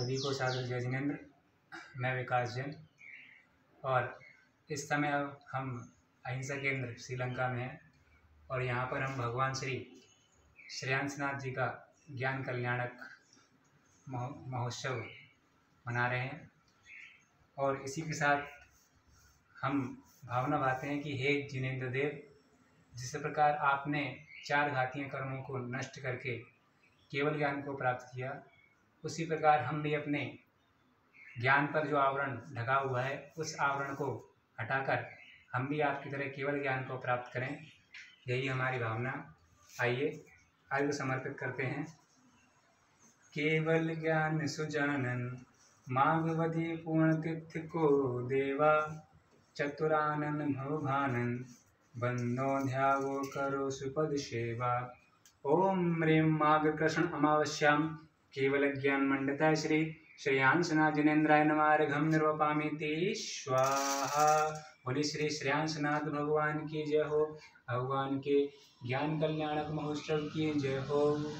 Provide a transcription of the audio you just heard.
सभी को सादर जय जिनेन्द्र। मैं विकास जैन। और इस समय अब हम अहिंसा केंद्र श्रीलंका में हैं और यहाँ पर हम भगवान श्री श्रेयांसनाथ जी का ज्ञान कल्याणक महोत्सव मना रहे हैं। और इसी के साथ हम भावना भाते हैं कि हे जिनेन्द्र देव, जिस प्रकार आपने चार घातीय कर्मों को नष्ट करके केवल ज्ञान को प्राप्त किया उसी प्रकार हम भी अपने ज्ञान पर जो आवरण ढका हुआ है, उस आवरण को हटाकर हम भी आपकी तरह केवल ज्ञान को प्राप्त करें। यही हमारी भावना। आइए को समर्पित करते हैं। केवल ज्ञान सुजानन माघवधी पूर्ण तिथि को देवा, चतुरानन भवभानन बंदो ध्यावो करो सुपद सेवा। ओम ह्रीं माघ कृष्ण अमावस्याम। केवल ज्ञान मंडता श्री श्रेयांशनाथ जिनेन्द्राय नमार्घम निर्वपामिति। स्वाहा। बोली श्री श्रेयांशनाथ भगवान की जय हो। भगवान के ज्ञान कल्याणक महोत्सव की जय हो।